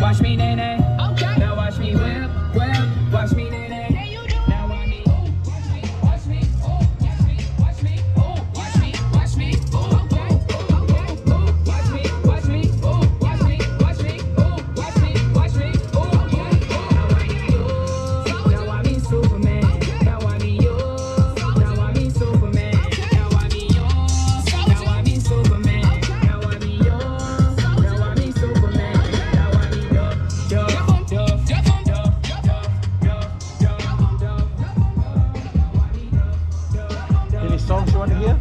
Watch me nay songs you want to hear?